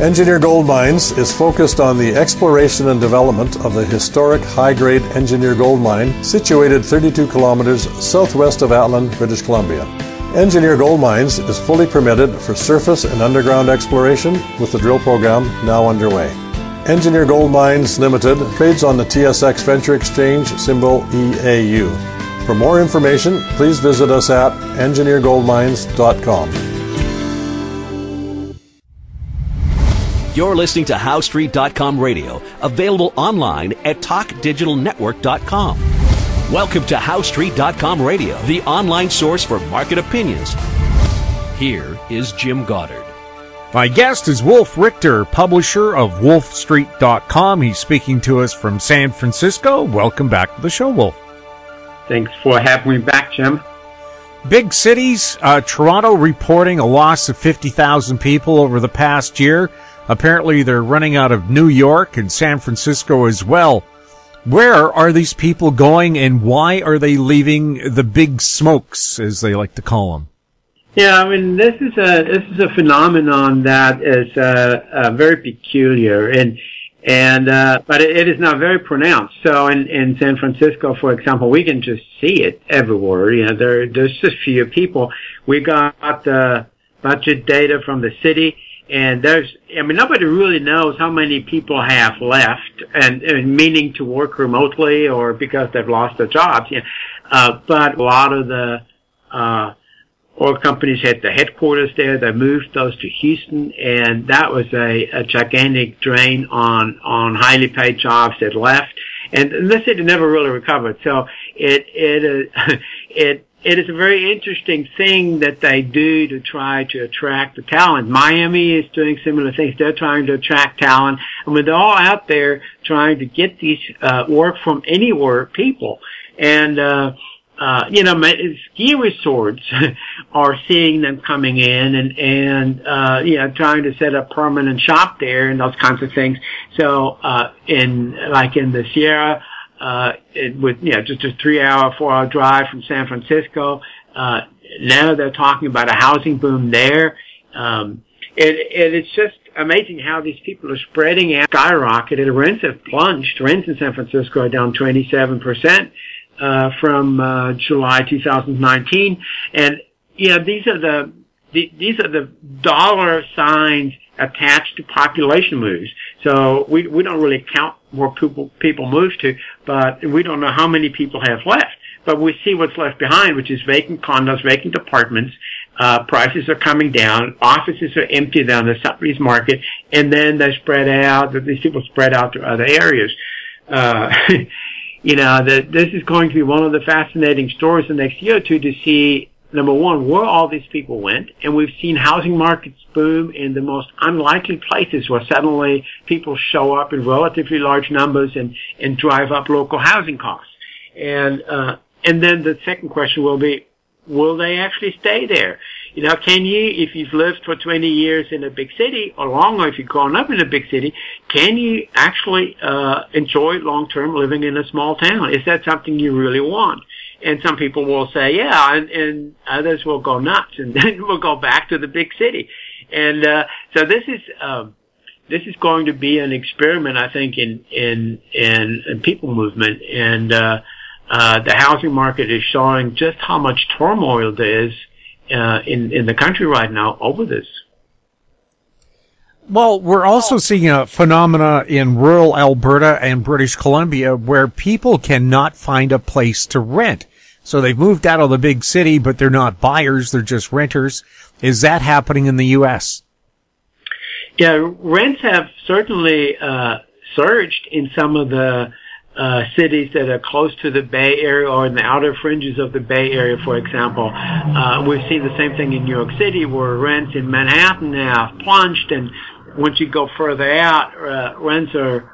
Engineer Gold Mines is focused on the exploration and development of the historic high grade Engineer Gold Mine situated 32 kilometers southwest of Atlin, British Columbia. Engineer Gold Mines is fully permitted for surface and underground exploration with the drill program now underway. Engineer Gold Mines Limited trades on the TSX Venture Exchange symbol EAU. For more information, please visit us at engineergoldmines.com. You're listening to HoweStreet.com radio, available online at TalkDigitalNetwork.com. Welcome to HoweStreet.com radio, the online source for market opinions. Here is Jim Goddard. My guest is Wolf Richter, publisher of WolfStreet.com. He's speaking to us from San Francisco. Welcome back to the show, Wolf. Thanks for having me back, Jim. Big cities, uh, Toronto reporting a loss of 50,000 people over the past year. Apparently, they're running out of New York and San Francisco as well. Where are these people going and why are they leaving the big smokes, as they like to call them? Yeah, I mean, this is a this is a phenomenon that is uh, uh, very peculiar, and and uh, but it, it is not very pronounced. So in in San Francisco, for example, we can just see it everywhere. You know, there there's just few people. We got the budget data from the city and there's, I mean, nobody really knows how many people have left, and, and meaning to work remotely or because they've lost their jobs. Yeah. Uh, but a lot of the uh, oil companies had the headquarters there. They moved those to Houston, and that was a, a gigantic drain on on highly paid jobs that left. And the city never really recovered. So it it uh, it it is a very interesting thing that they do to try to attract the talent. Miami is doing similar things. They're trying to attract talent. Mean, they're all out there trying to get these uh, work from anywhere people. And, uh, uh, you know, ski resorts are seeing them coming in and, and, uh, you know, trying to set up permanent shop there and those kinds of things. So, uh, in, like in the Sierra, uh, it, with you know just a three hour, four hour drive from San Francisco. Uh, now they're talking about a housing boom there. Um, it, it, it's just amazing how these people are spreading out, skyrocketed. Rents have plunged. Rents in San Francisco are down 27% uh, from uh, July 2019, and you know these are the, the these are the dollar signs attached to population moves. So we, we don't really count where people, people move to, but we don't know how many people have left. But we see what's left behind, which is vacant condos, vacant apartments, uh, prices are coming down, offices are empty down the Sudbury's market, and then they spread out, these people spread out to other areas. Uh, you know, that this is going to be one of the fascinating stories the next year or two to see number one, where all these people went, and we've seen housing markets boom in the most unlikely places where suddenly people show up in relatively large numbers and, and drive up local housing costs. And, uh, and then the second question will be, will they actually stay there? You know, can you, if you've lived for 20 years in a big city or longer, if you've grown up in a big city, can you actually, uh, enjoy long-term living in a small town? Is that something you really want? And some people will say, yeah, and, and others will go nuts, and then we'll go back to the big city. And uh, so this is um, this is going to be an experiment, I think, in in in, in people movement, and uh, uh, the housing market is showing just how much turmoil there is uh, in in the country right now over this. Well, we're also seeing a phenomena in rural Alberta and British Columbia where people cannot find a place to rent. So they've moved out of the big city, but they're not buyers, they're just renters. Is that happening in the U.S.? Yeah, rents have certainly uh, surged in some of the uh, cities that are close to the Bay Area or in the outer fringes of the Bay Area, for example. Uh, we've seen the same thing in New York City where rents in Manhattan have plunged and once you go further out, uh, rents are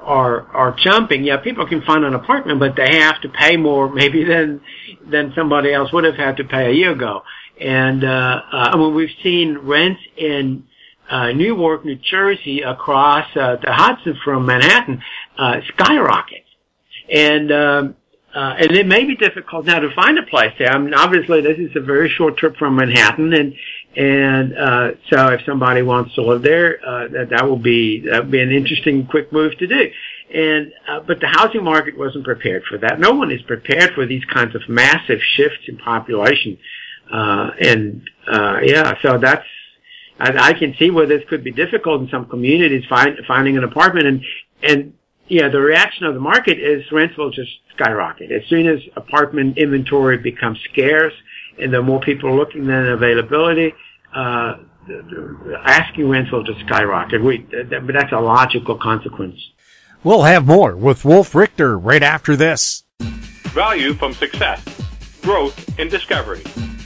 are are jumping. Yeah, people can find an apartment, but they have to pay more maybe than than somebody else would have had to pay a year ago. And uh, uh, I mean, we've seen rents in uh, Newark, New Jersey, across uh, the Hudson from Manhattan, uh, skyrocket. And um, uh, and it may be difficult now to find a place there. I mean, obviously, this is a very short trip from Manhattan, and And uh, so, if somebody wants to live there, uh, that that will be that be an interesting, quick move to do. And uh, but the housing market wasn't prepared for that. No one is prepared for these kinds of massive shifts in population. Uh, and uh, yeah, so that's I, I can see where this could be difficult in some communities find, finding an apartment and and yeah, the reaction of the market is rents will just skyrocket as soon as apartment inventory becomes scarce and the more people looking than availability. Uh, asking rents will just skyrocket. We, but that's a logical consequence. We'll have more with Wolf Richter right after this. Value from success, growth and discovery.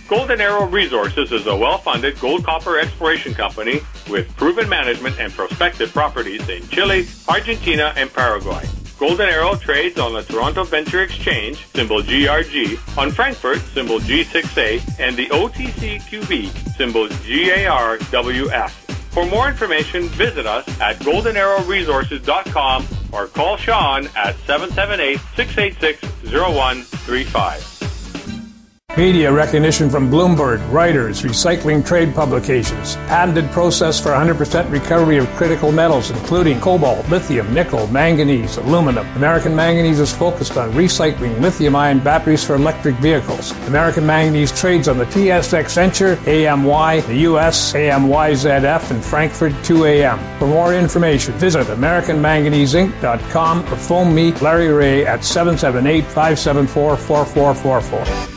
Golden Arrow Resources is a well-funded gold copper exploration company with proven management and prospective properties in Chile, Argentina, and Paraguay. Golden Arrow trades on the Toronto Venture Exchange, symbol GRG, on Frankfurt, symbol G6A, and the OTCQB, symbol GARWF. For more information, visit us at goldenarrowresources.com or call Sean at 778-686-0135. Media recognition from Bloomberg, Reuters, recycling trade publications, patented process for 100% recovery of critical metals, including cobalt, lithium, nickel, manganese, aluminum. American Manganese is focused on recycling lithium ion batteries for electric vehicles. American Manganese trades on the TSX Venture, AMY, the US, AMYZF, and Frankfurt 2AM. For more information, visit AmericanManganeseInc.com or phone me, Larry Ray, at 778 574 4444.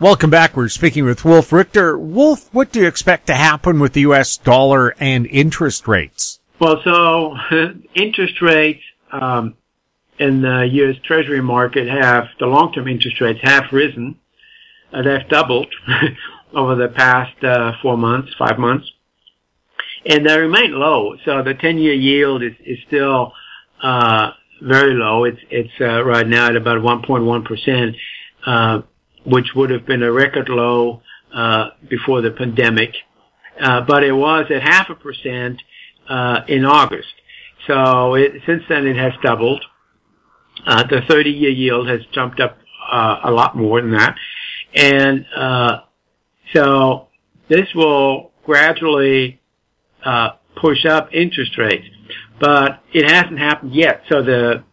Welcome back. We're speaking with Wolf Richter. Wolf, what do you expect to happen with the U.S. dollar and interest rates? Well, so interest rates um, in the U.S. Treasury market have the long-term interest rates have risen. Uh, they've doubled over the past uh, four months, five months, and they remain low. So the 10-year yield is, is still uh, very low. It's it's uh, right now at about 1.1 percent. Uh, which would have been a record low uh, before the pandemic, uh, but it was at half a percent uh, in August. So it, since then, it has doubled. Uh, the 30-year yield has jumped up uh, a lot more than that, and uh, so this will gradually push up interest rates, but it hasn't happened yet. So the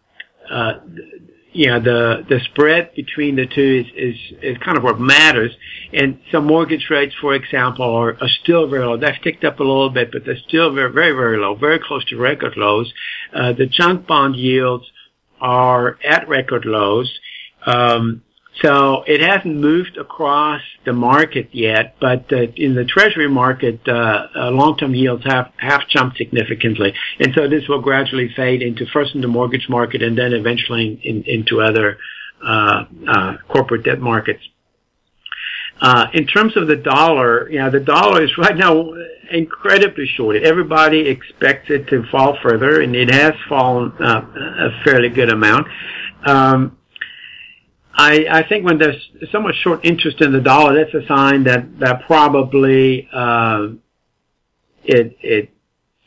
you know, the, the spread between the two is, is, is kind of what matters. And some mortgage rates, for example, are, are still very low. They've ticked up a little bit, but they're still very, very, very low, very close to record lows. Uh, the junk bond yields are at record lows. Um, so it hasn't moved across the market yet, but uh, in the treasury market, uh, uh, long-term yields have, have jumped significantly. And so this will gradually fade into first in the mortgage market and then eventually in, in, into other uh, uh, corporate debt markets. Uh, in terms of the dollar, you know, the dollar is right now incredibly short. Everybody expects it to fall further, and it has fallen a fairly good amount. Um, I, I think when there's so much short interest in the dollar, that's a sign that that probably uh, it it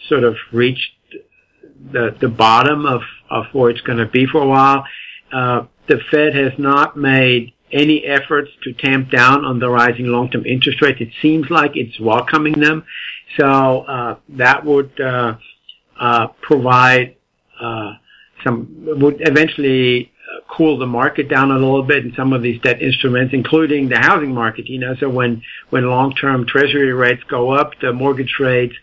sort of reached the the bottom of of where it's going to be for a while. Uh, the Fed has not made any efforts to tamp down on the rising long-term interest rates. It seems like it's welcoming them, so uh, that would uh, uh, provide uh, some would eventually cool the market down a little bit in some of these debt instruments, including the housing market. You know, so when when long-term Treasury rates go up, the mortgage rates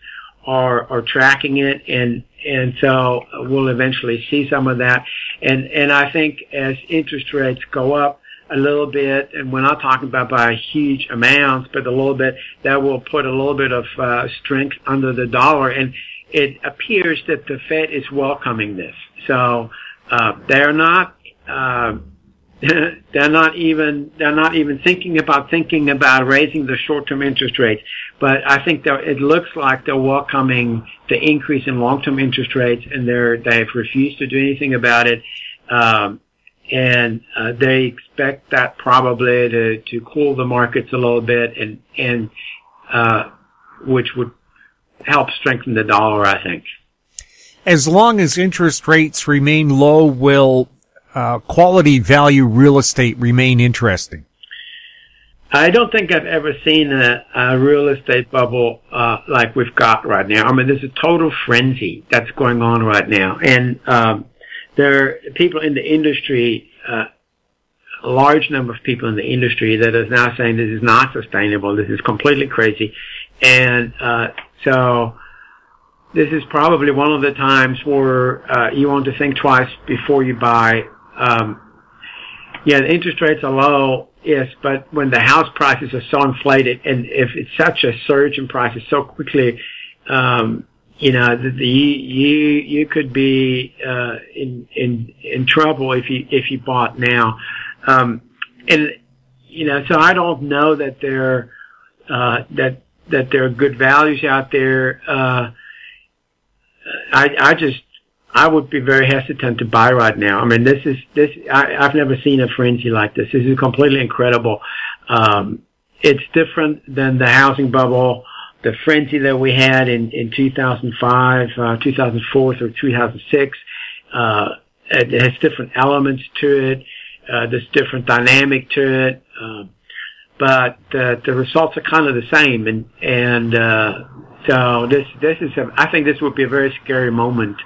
are are tracking it, and and so we'll eventually see some of that. And and I think as interest rates go up a little bit, and we're not talking about by huge amounts, but a little bit, that will put a little bit of uh, strength under the dollar. And it appears that the Fed is welcoming this. So uh, they're not uh, they're not even they're not even thinking about thinking about raising the short-term interest rates. But I think that it looks like they're welcoming the increase in long-term interest rates, and they're they've refused to do anything about it. Um, and uh, they expect that probably to, to cool the markets a little bit, and and uh, which would help strengthen the dollar, I think. As long as interest rates remain low, will uh, quality value real estate remain interesting? I don't think I've ever seen a, a real estate bubble uh, like we've got right now. I mean, there's a total frenzy that's going on right now, and um, there are people in the industry, uh, a large number of people in the industry that is now saying this is not sustainable. This is completely crazy, and uh, so this is probably one of the times where uh, you want to think twice before you buy. Um, yeah, the interest rates are low, yes, but when the house prices are so inflated, and if it's such a surge in prices so quickly, um, you know, the, the, you you could be uh, in in in trouble if you if you bought now, um, and you know, so I don't know that there uh, that that there are good values out there. Uh, I I just I would be very hesitant to buy right now. I mean, this is this. I, I've never seen a frenzy like this. This is completely incredible. Um, it's different than the housing bubble, the frenzy that we had in in 2005, uh, 2004 through 2006. Uh, it has different elements to it. Uh, there's different dynamic to it. Um, but uh, the results are kind of the same, and and uh, so this this is a, I think this would be a very scary moment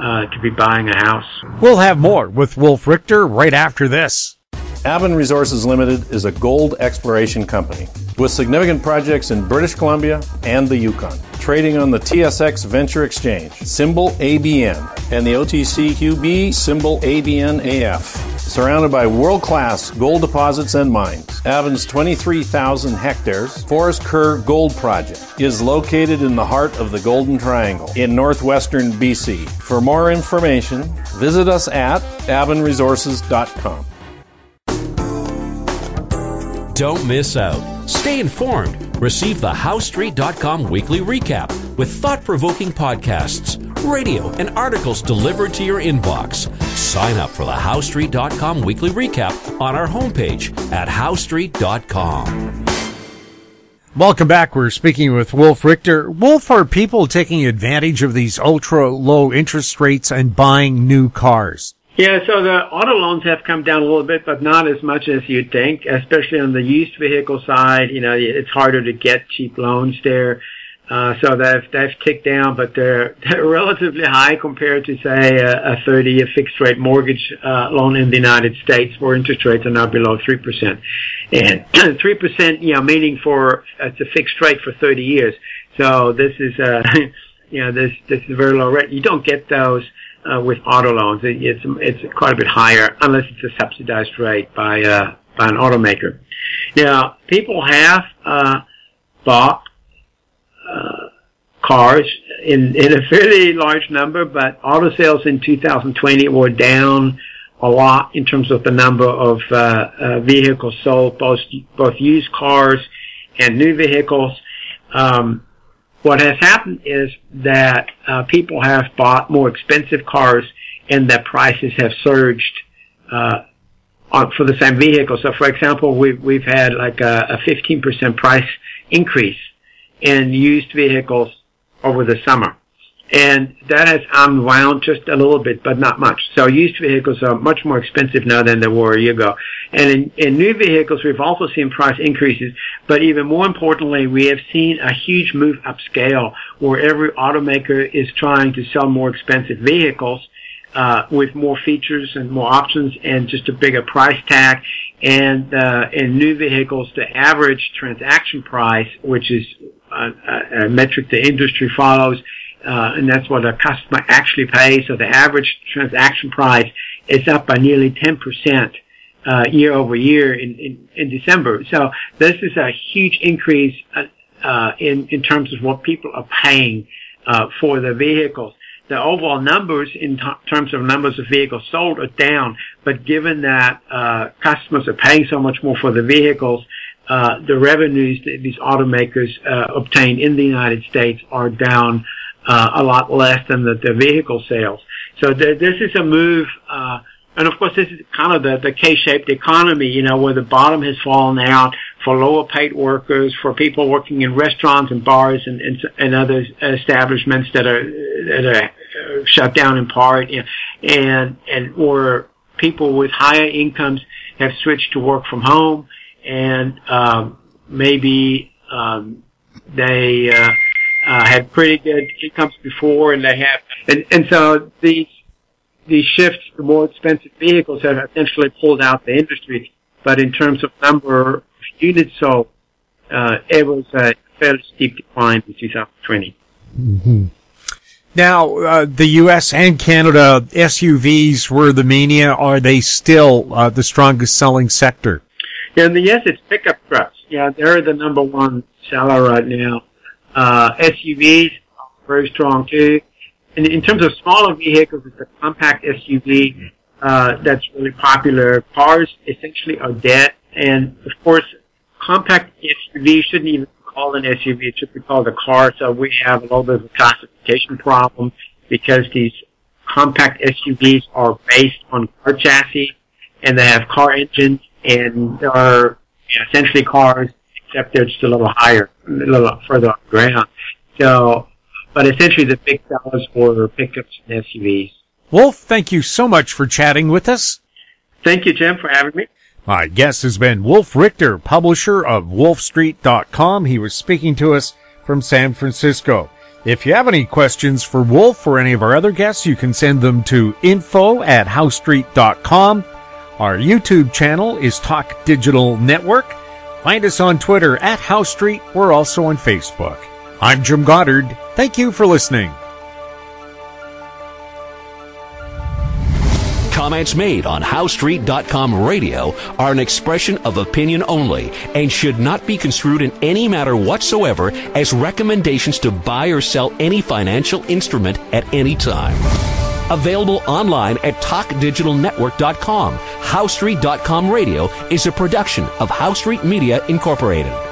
uh, to be buying a house. We'll have more with Wolf Richter right after this. Aben Resources Limited is a gold exploration company with significant projects in British Columbia and the Yukon. Trading on the TSX Venture Exchange, symbol ABN, and the OTCQB, symbol ABNAF surrounded by world class gold deposits and mines. Aben's 23,000 hectares Forest Kerr Gold Project is located in the heart of the Golden Triangle in northwestern BC. For more information, visit us at abenresources.com. Don't miss out. Stay informed. Receive the HoweStreet.com weekly recap with thought provoking podcasts, radio, and articles delivered to your inbox. Sign up for the HoweStreet.com weekly recap on our homepage at HoweStreet.com. Welcome back. We're speaking with Wolf Richter. Wolf, are people taking advantage of these ultra low interest rates and buying new cars? Yeah, so the auto loans have come down a little bit, but not as much as you'd think, especially on the used vehicle side. You know, it's harder to get cheap loans there. Uh, so they've, they've ticked down, but they're, they're relatively high compared to say a, a 30 year fixed rate mortgage, uh, loan in the United States where interest rates are now below 3%. And 3%, you know, meaning for, it's a fixed rate for 30 years. So this is, uh, you know, this, this is very low rate. You don't get those, uh, with auto loans. It, it's, it's quite a bit higher unless it's a subsidized rate by, uh, by an automaker. Now, people have, uh, bought uh, cars in, in a fairly large number, but auto sales in 2020 were down a lot in terms of the number of uh, uh, vehicles sold, both both used cars and new vehicles. Um, what has happened is that uh, people have bought more expensive cars, and that prices have surged uh, on, for the same vehicle. So, for example, we've we've had like a, a 15% price increase in used vehicles over the summer. And that has unwound just a little bit, but not much. So used vehicles are much more expensive now than they were a year ago. And in, in new vehicles, we've also seen price increases, but even more importantly, we have seen a huge move upscale where every automaker is trying to sell more expensive vehicles uh, with more features and more options and just a bigger price tag. And uh, in new vehicles, the average transaction price, which is a, a metric the industry follows, uh, and that's what a customer actually pays. So the average transaction price is up by nearly 10%. Uh, year over year in, in, in December. So this is a huge increase, uh, uh, in, in terms of what people are paying, uh, for the vehicles. The overall numbers in t- terms of numbers of vehicles sold are down, but given that, uh, customers are paying so much more for the vehicles, the revenues that these automakers obtain in the United States are down uh, a lot less than the, the vehicle sales. So th- this is a move, uh, and of course this is kind of the, the K-shaped economy, you know, where the bottom has fallen out for lower paid workers, for people working in restaurants and bars and, and, and other establishments that are, that are shut down in part, you know, and, and, or people with higher incomes have switched to work from home and um, maybe um, they uh, uh, had pretty good incomes before, and they have, and and so these these shifts to more expensive vehicles have essentially pulled out the industry. But in terms of number of units sold, uh, it was a fairly steep decline in 2020. Now, uh, the U.S. and Canada SUVs were the mania. Are they still uh, the strongest selling sector? Yeah, and yes, it's pickup trucks. Yeah, they're the number one seller right now. Uh, SUVs very strong too. And in terms of smaller vehicles, it's a compact SUV uh, that's really popular. Cars essentially are dead, and of course, compact SUV shouldn't even be called an SUV; it should be called a car. So we have a little bit of a classification problem because these compact SUVs are based on car chassis, and they have car engines, and are you know, essentially cars, except they're just a little higher, a little further off the ground. So, but essentially, the big sellers were pickups and SUVs. Wolf, thank you so much for chatting with us. Thank you, Jim, for having me. My guest has been Wolf Richter, publisher of wolfstreet.com. He was speaking to us from San Francisco. If you have any questions for Wolf or any of our other guests, you can send them to info at howestreet.com. Our YouTube channel is Talk Digital Network. Find us on Twitter at Howe Street. We're also on Facebook. I'm Jim Goddard. Thank you for listening. Comments made on HoweStreet.com radio are an expression of opinion only and should not be construed in any matter whatsoever as recommendations to buy or sell any financial instrument at any time. Available online at TalkDigitalNetwork.com. HoweStreet.com radio is a production of HoweStreet Media Incorporated.